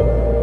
you.